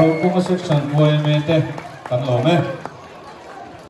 ラブコムセクション公演名であのね。